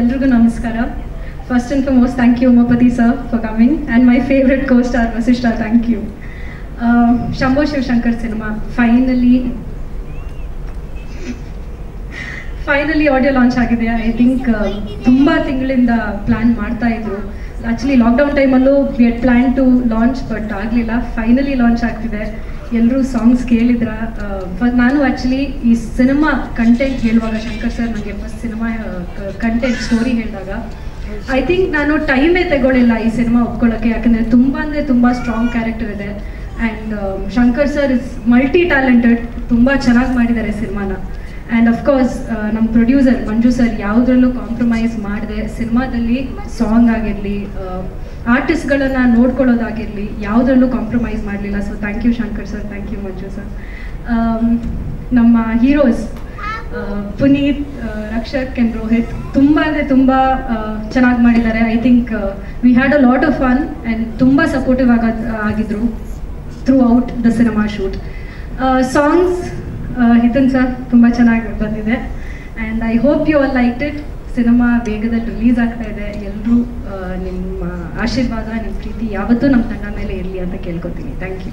ಎಲ್ರಿಗೂ ನಮಸ್ಕಾರ. First and foremost thank you Umapathi sir for coming and my favourite co star Vasishta thank you Shambho Shivashankar cinema finally finally audio launch ಆಗಿದೆ. I think ತುಂಬ ತಿಂಗಳಿಂದ plan ಮಾಡ್ತಾ ಇದ್ರು. Actually lockdown ಟೈಮಲ್ಲೂ we at plan to launch but ಆಗಲಿಲ್ಲ. Finally launch ಆಗ್ತಿದೆ. ಎಲ್ಲರೂ songs ಕೇಳಿದ್ರ. ನಾನು ಆ್ಯಕ್ಚುಲಿ ಈ ಸಿನಿಮಾ ಕಂಟೆಂಟ್ ಹೇಳುವಾಗ ಶಂಕರ್ ಸರ್ ನನಗೆ ಫಸ್ಟ್ ಸಿನಿಮಾ ಕಂಟೆಂಟ್ ಸ್ಟೋರಿ ಹೇಳಿದಾಗ ಐ ಥಿಂಕ್ ನಾನು ಟೈಮೇ ತಗೊಳ್ಳಿಲ್ಲ ಈ ಸಿನಿಮಾ ಒಪ್ಕೊಳ್ಳೋಕ್ಕೆ ಯಾಕಂದರೆ ತುಂಬ ಅಂದರೆ ತುಂಬ ಸ್ಟ್ರಾಂಗ್ ಕ್ಯಾರೆಕ್ಟರ್ ಇದೆ. And Shankar sir is multi talented ತುಂಬ ಚೆನ್ನಾಗಿ ಮಾಡಿದ್ದಾರೆ ಸಿನಿಮಾನ ಆ್ಯಂಡ್ ಅಫ್ಕೋರ್ಸ್ ನಮ್ಮ ಪ್ರೊಡ್ಯೂಸರ್ ಮಂಜು ಸರ್ ಯಾವುದ್ರಲ್ಲೂ ಕಾಂಪ್ರಮೈಸ್ ಮಾಡದೆ, ಸಿನಿಮಾದಲ್ಲಿ ಸಾಂಗ್ ಆಗಿರಲಿ ಆರ್ಟಿಸ್ಟ್ಗಳನ್ನು ನೋಡ್ಕೊಳ್ಳೋದಾಗಿರಲಿ ಯಾವುದ್ರಲ್ಲೂ ಕಾಂಪ್ರಮೈಸ್ ಮಾಡಲಿಲ್ಲ. So thank you Shankar sir thank you Manju sir ನಮ್ಮ ಹೀರೋಸ್ ಪುನೀತ್ ರಕ್ಷಕ್ ಆ್ಯಂಡ್ ರೋಹಿತ್ ತುಂಬ ಅಂದರೆ ತುಂಬ ಚೆನ್ನಾಗಿ ಮಾಡಿದ್ದಾರೆ. I think we had a lot of fun and ತುಂಬ ಸಪೋರ್ಟಿವ್ ಆಗ, ಆಗಿದ್ರು throughout the cinema shoot songs Hithan sir, ತುಂಬ ಚೆನ್ನಾಗಿ ಬಂದಿದೆ. And I hope you all like it cinema ವೇಗದಲ್ಲಿ ರಿಲೀಸ್ ಆಗ್ತಾ ಇದೆ. ಎಲ್ಲರೂ ನಿಮ್ಮ ಆಶೀರ್ವಾದ, ನಿಮ್ಮ ಪ್ರೀತಿ ಯಾವತ್ತೂ ನಮ್ಮ ತಂಡ ಮೇಲೆ ಇರಲಿ ಅಂತ ಕೇಳ್ಕೊತೀನಿ. Thank you